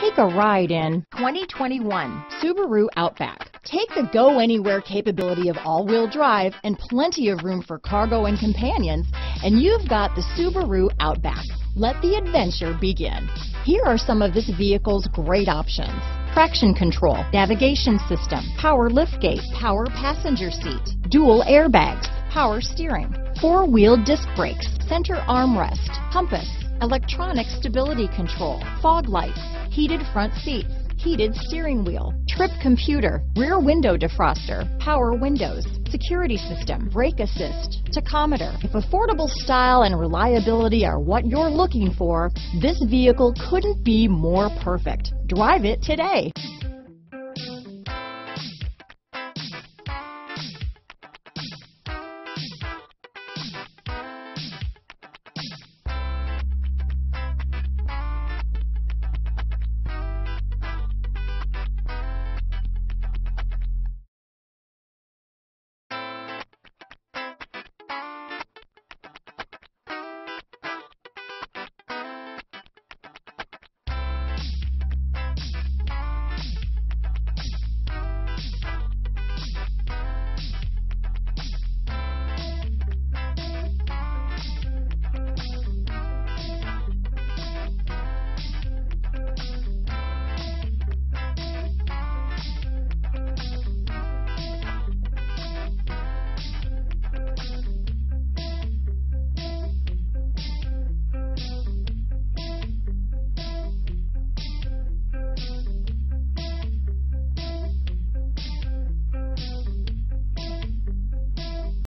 Take a ride in 2021 Subaru Outback. Take the go anywhere capability of all-wheel drive and plenty of room for cargo and companions, and you've got the Subaru Outback. Let the adventure begin. Here are some of this vehicle's great options. Traction control, navigation system, power liftgate, power passenger seat, dual airbags, power steering, four-wheel disc brakes, center armrest, compass, electronic stability control, fog lights, heated front seats, heated steering wheel, trip computer, rear window defroster, power windows, security system, brake assist, tachometer. If affordable style and reliability are what you're looking for, this vehicle couldn't be more perfect. Drive it today.